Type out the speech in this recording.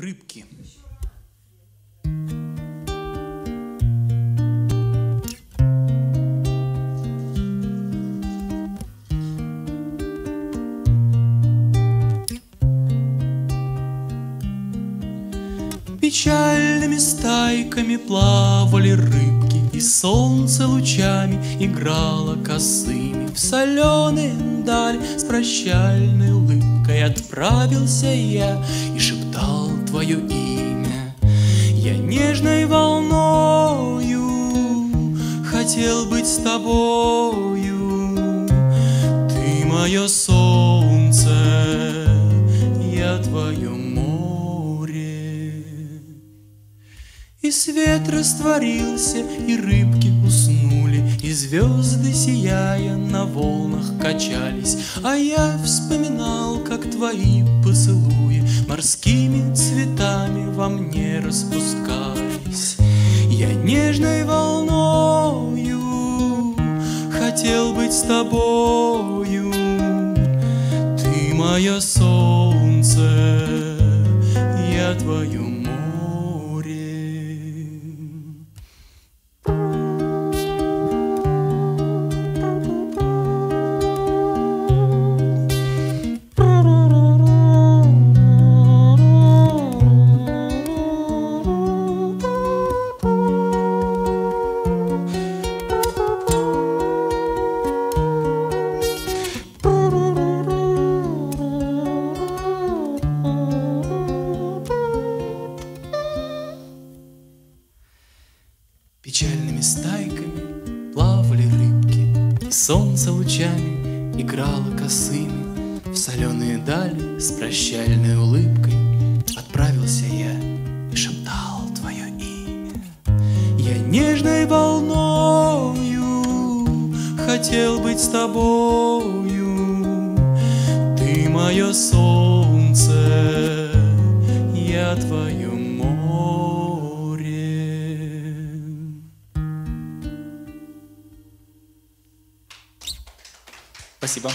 Рыбки. Печальными стайками плавали рыбки, И солнце лучами играло косыми. В соленые даль с прощальной улыбкой Отправился я и шептал твое имя. Я нежной волною хотел быть с тобою. Ты мое солнце, я твое море. И свет растворился, и рыбки уснули, И звезды, сияя, на волнах качались, А я вспоминал, как твои поцелуи Морскими цветами во мне распускались. Я нежной волною хотел быть с тобою. Ты мое солнце, я твое Печальными стайками плавали рыбки, И солнце лучами играло косыми. В соленые дали с прощальной улыбкой Отправился я и шептал твое имя. Я нежной волною хотел быть с тобою. Ты мое солнце, Спасибо.